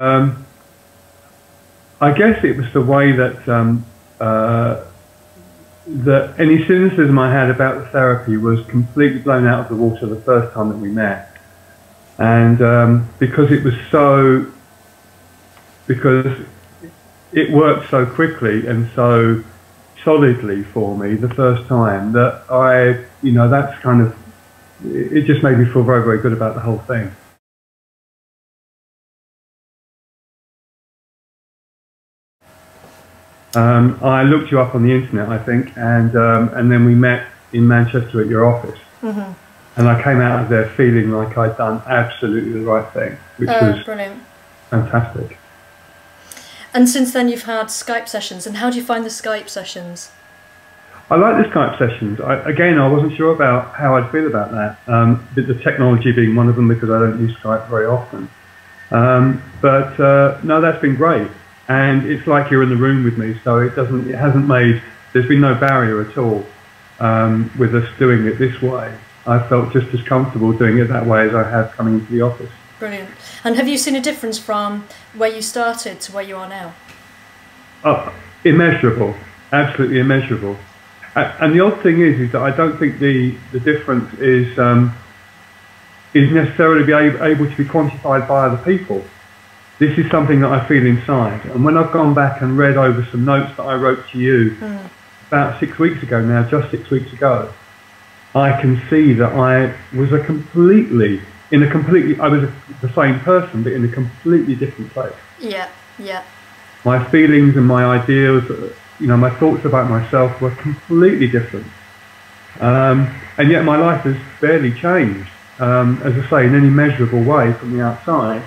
Um, I guess it was the way that um, uh, that any cynicism I had about the therapy was completely blown out of the water the first time that we met, and um, because it was so because it worked so quickly and so solidly for me the first time that I, you know, that's kind of it just made me feel very, very good about the whole thing. Um, I looked you up on the internet, I think, and um, and then we met in Manchester at your office. Mm-hmm. And I came out of there feeling like I'd done absolutely the right thing, which oh, was brilliant. fantastic. And since then, you've had Skype sessions. And how do you find the Skype sessions? I like the Skype sessions. I, again, I wasn't sure about how I'd feel about that. Um, the technology being one of them because I don't use Skype very often. Um, but uh, no, that's been great and it's like you're in the room with me. So it doesn't, it hasn't made. There's been no barrier at all um, with us doing it this way. I felt just as comfortable doing it that way as I have coming into the office. Brilliant. And have you seen a difference from where you started to where you are now? Oh, immeasurable, absolutely immeasurable. And the odd thing is, is that I don't think the, the difference is um, is necessarily be able, able to be quantified by other people this is something that I feel inside. And when I've gone back and read over some notes that I wrote to you mm. about six weeks ago now, just six weeks ago, I can see that I was a completely, in a completely, I was a, the same person, but in a completely different place. Yeah, yeah. My feelings and my ideals, you know, my thoughts about myself were completely different. Um, and yet my life has barely changed, um, as I say, in any measurable way from the outside.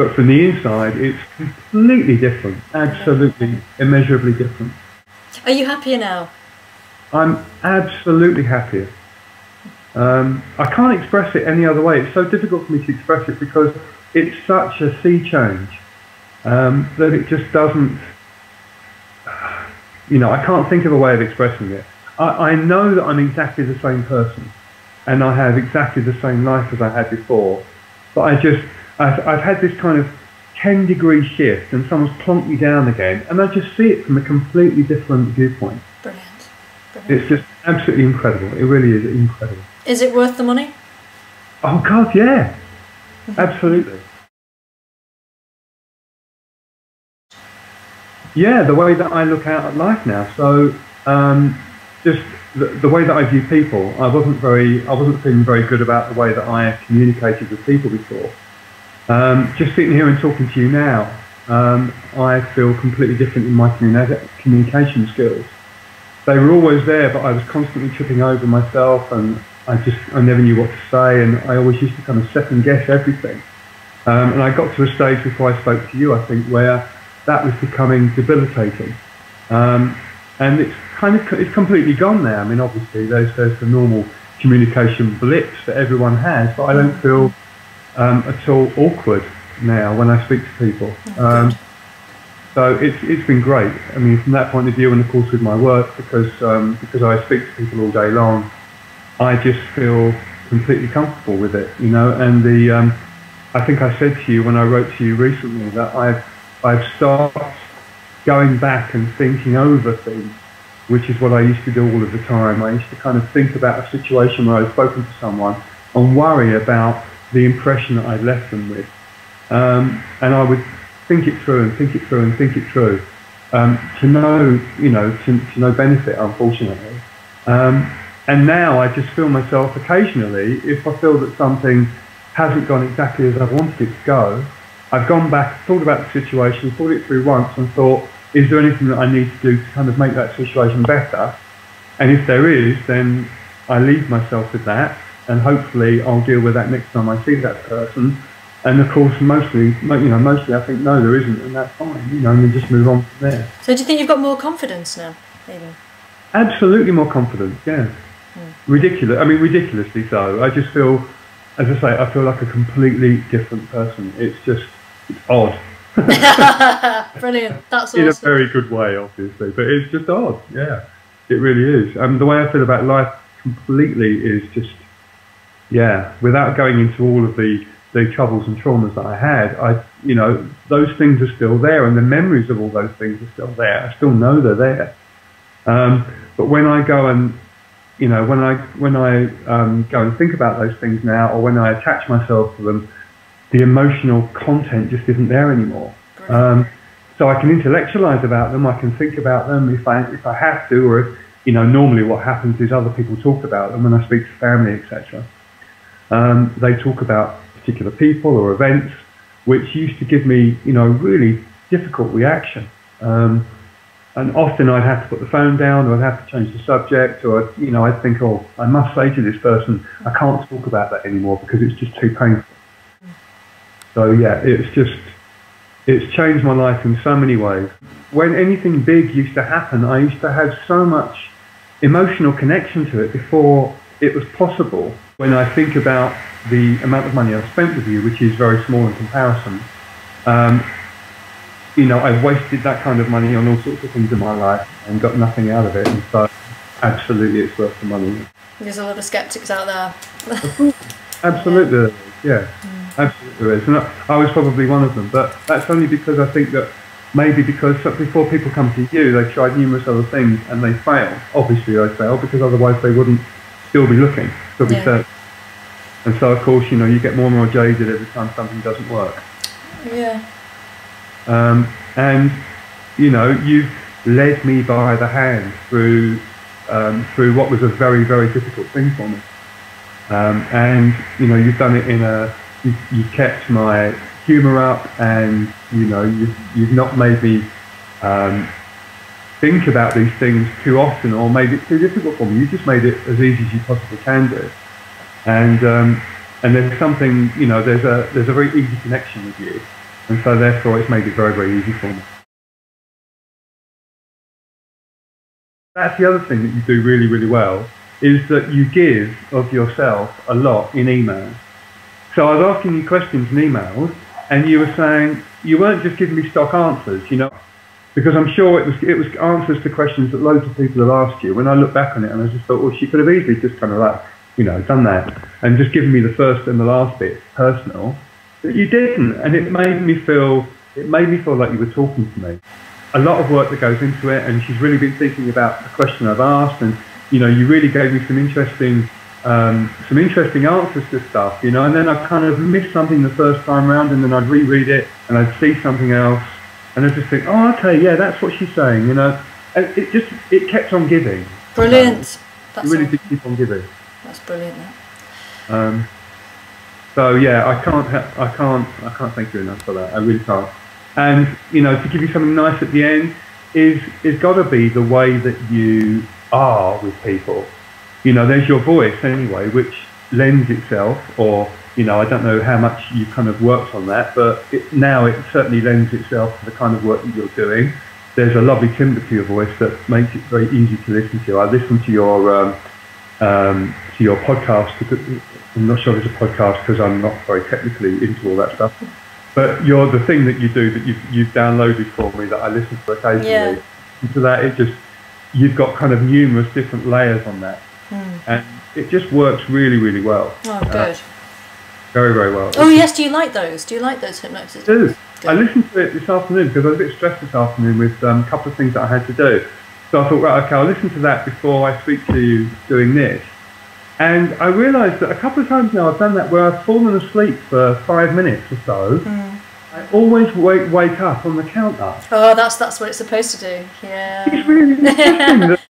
But from the inside, it's completely different, absolutely, immeasurably different. Are you happier now? I'm absolutely happier. Um, I can't express it any other way. It's so difficult for me to express it because it's such a sea change um, that it just doesn't. You know, I can't think of a way of expressing it. I, I know that I'm exactly the same person, and I have exactly the same life as I had before, but I just I've, I've had this kind of 10 degree shift and someone's plonked me down again and I just see it from a completely different viewpoint. Brilliant. Brilliant. It's just absolutely incredible. It really is incredible. Is it worth the money? Oh God, yeah. Mm-hmm. Absolutely. Yeah, the way that I look out at life now. So um, just the, the, way that I view people, I wasn't very, I wasn't feeling very good about the way that I communicated with people before. Um, just sitting here and talking to you now, um, I feel completely different in my communi- communication skills. They were always there, but I was constantly tripping over myself, and I just I never knew what to say, and I always used to kind of second guess everything. Um, and I got to a stage before I spoke to you, I think, where that was becoming debilitating. Um, and it's kind of it's completely gone now. I mean, obviously there's there's the normal communication blips that everyone has, but I don't feel um, at all awkward now when I speak to people. Oh, um, so it's it's been great. I mean, from that point of view, and of course with my work, because um, because I speak to people all day long, I just feel completely comfortable with it, you know. And the um, I think I said to you when I wrote to you recently that I've I've started going back and thinking over things, which is what I used to do all of the time. I used to kind of think about a situation where I'd spoken to someone and worry about the impression that I'd left them with. Um, and I would think it through and think it through and think it through um, to no, you know, to, to no benefit, unfortunately. Um, and now I just feel myself occasionally, if I feel that something hasn't gone exactly as I wanted it to go, I've gone back, thought about the situation, thought it through once and thought, is there anything that I need to do to kind of make that situation better? And if there is, then I leave myself with that and hopefully I'll deal with that next time I see that person. And of course, mostly, you know, mostly I think no, there isn't, and that's fine, you know, and then just move on from there. So, do you think you've got more confidence now, even? Absolutely more confidence, yeah. Mm. Ridiculous. I mean, ridiculously so. I just feel, as I say, I feel like a completely different person. It's just it's odd. Brilliant. That's awesome. In a very good way, obviously, but it's just odd. Yeah, it really is. And the way I feel about life completely is just yeah, without going into all of the the troubles and traumas that I had, I, you know, those things are still there, and the memories of all those things are still there. I still know they're there. Um, but when I go and, you know, when I when I um, go and think about those things now, or when I attach myself to them, the emotional content just isn't there anymore. Um, so I can intellectualize about them, I can think about them if I if I have to, or if you know, normally what happens is other people talk about them when I speak to family, etc. Um, they talk about particular people or events, which used to give me, you know, really difficult reaction. Um, and often I'd have to put the phone down, or I'd have to change the subject, or I'd, you know, I'd think, oh, I must say to this person, I can't talk about that anymore because it's just too painful. So yeah, it's just, it's changed my life in so many ways. When anything big used to happen, I used to have so much emotional connection to it before it was possible. When I think about the amount of money I've spent with you, which is very small in comparison, um, you know, I've wasted that kind of money on all sorts of things in my life and got nothing out of it. And so, absolutely, it's worth the money. There's a lot of skeptics out there. absolutely, yeah, mm. absolutely is. And I, I was probably one of them, but that's only because I think that maybe because before people come to you, they've tried numerous other things and they fail. Obviously, they fail because otherwise they wouldn't still be looking, still be yeah. searching. And so, of course, you know, you get more and more jaded every time something doesn't work. Yeah. Um, and, you know, you've led me by the hand through um, through what was a very, very difficult thing for me. Um, and, you know, you've done it in a, you've, you've kept my humour up and, you know, you've, you've not made me um, think about these things too often or made it too difficult for me. You just made it as easy as you possibly can do. And, um, and there's something, you know, there's a, there's a very easy connection with you. And so therefore it's made it very, very easy for me. That's the other thing that you do really, really well, is that you give of yourself a lot in emails. So I was asking you questions in emails, and you were saying you weren't just giving me stock answers, you know, because I'm sure it was it was answers to questions that loads of people have asked you. When I look back on it, and I just thought, well, she could have easily just kind of like, you know, done that and just given me the first and the last bit personal, but you didn't, and it made me feel it made me feel like you were talking to me. A lot of work that goes into it, and she's really been thinking about the question I've asked, and you know, you really gave me some interesting um, some interesting answers to stuff, you know, and then I'd kind of miss something the first time around, and then I'd reread it, and I'd see something else, and I'd just think, oh, okay, yeah, that's what she's saying, you know, and it just it kept on giving. Brilliant. Um, it really did keep on giving. That's brilliant. Um, so yeah, I can't, ha- I can't, I can't thank you enough for that. I really can't. And you know, to give you something nice at the end is is got to be the way that you are with people you know, there's your voice anyway, which lends itself, or you know, I don't know how much you kind of worked on that, but it, now it certainly lends itself to the kind of work that you're doing. There's a lovely timbre to your voice that makes it very easy to listen to. I listen to your um, um, to your podcast. I'm not sure if it's a podcast because I'm not very technically into all that stuff. But you're the thing that you do that you've, you've downloaded for me that I listen to occasionally. Yeah. And to that, it just you've got kind of numerous different layers on that. Mm. And it just works really, really well. Oh, uh, good. Very, very well. Oh, yes. Do you like those? Do you like those hypnosis? I do. I listened to it this afternoon because I was a bit stressed this afternoon with um, a couple of things that I had to do. So I thought, right, okay, I'll listen to that before I speak to you doing this. And I realised that a couple of times now I've done that where I've fallen asleep for five minutes or so. Mm. I always wake, wake up on the counter. Oh, that's that's what it's supposed to do. Yeah. It's really interesting.